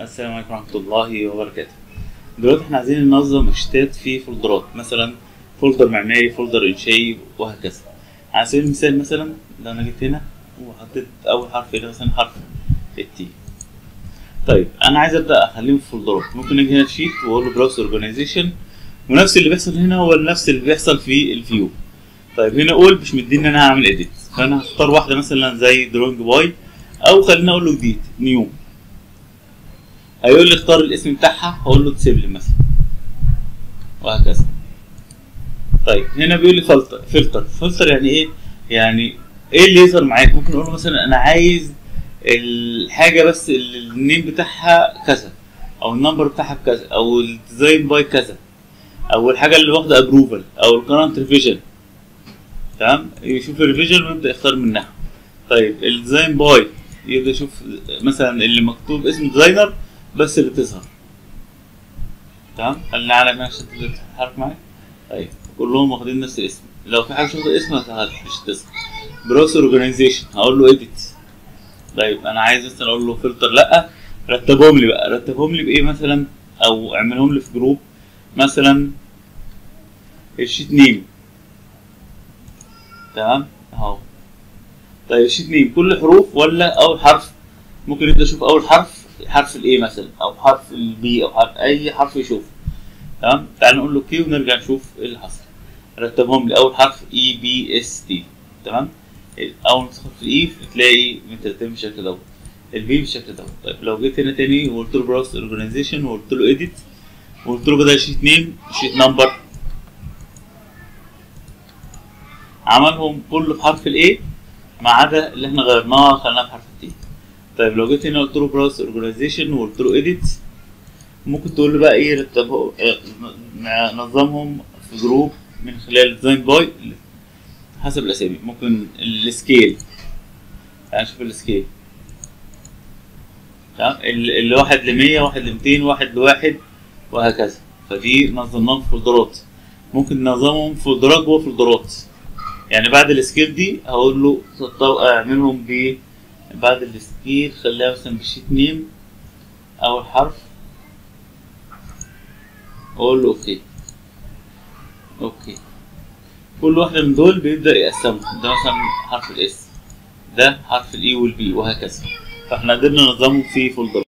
السلام عليكم ورحمة الله وبركاته. دلوقتي إحنا عايزين ننظم الشيتات في فولدرات مثلا folder معماري folder إنشائي وهكذا. على سبيل المثال مثلا؟ لو أنا جيت هنا وحطيت أول حرف هنا مثلا حرف ال T طيب أنا عايز أبدأ اخليهم في فولدرات. ممكن أجي هنا sheet وأقول له browser organization ونفس اللي بيحصل هنا هو نفس اللي بيحصل في ال view طيب هنا أقول مش مديني إن أنا هعمل edit فأنا هختار واحدة مثلا زي drawn by أو خليني أقول له جديد new هيقول لي اختار الاسم بتاعها هقول له تسيب لي مثلا. وهكذا. طيب هنا بيقول لي filter filter. filter يعني إيه؟ يعني إيه اللي يظهر معاك؟ ممكن أقول مثلا أنا عايز الحاجة بس ال name بتاعها كذا أو ال number بتاعها بكذا أو ال designed by كذا أو الحاجة اللي واخدة approval أو ال current revision تمام؟ يشوف ال revision ويبدأ يختار منها. طيب ال designed by يبدأ يشوف مثلا اللي مكتوب اسم designer بس اللي تظهر تمام؟ خلينا على عشان تتحرك معايا طيب كلهم واخدين نفس الاسم. لو في حاجة مش واخده اسم مش هتظهر. browser organization هقول له edit طيب أنا عايز مثلا أقول له فلتر لأ رتبهم لي بقى. رتبهم لي بإيه مثلا؟ أو اعملهم لي في group مثلا ال sheet name تمام؟ أهو. طيب ال sheet name كل حروف ولا أول حرف؟ ممكن يبدا يشوف أول حرف. حرف ال A مثلا أو حرف ال B أو حرف أي حرف يشوفه تمام؟ تعال نقول له okay ونرجع نشوف إيه اللي حصل. رتبهم لي اول حرف A B S T تمام؟ اول ما تدخل في ال A تلاقي مترتبين بالشكل دوت. ال B بالشكل دوت. طيب لو جيت هنا تاني وقلت له browser organization وقلت له edit وقلت له بدل sheet name sheet number عملهم كله بحرف ال A ما عدا اللي إحنا غيرناها خليناها بحرف ال T طيب لو جيت هنا قلت له browser organization وقلت له edit ممكن تقول له بقى إيه رتبهم نظمهم في group من خلال designed by حسب الاسامي ممكن ال scale تعال نشوف ال scale تمام واحد لمية واحد لميتين واحد لواحد وهكذا فدي نظمناهم في فولدرات ممكن ننظمهم في فولدرات جوه فولدرات يعني بعد ال scale دي هقول له اعملهم ب بعد ال scale خليها مثلا ب sheet name اول حرف. أقول له okay. okay. كل واحدة من دول بيبدأ يقسمهم ده مثلا حرف ال S ده حرف ال A وال B وهكذا. فإحنا قدرنا ننظمهم في folder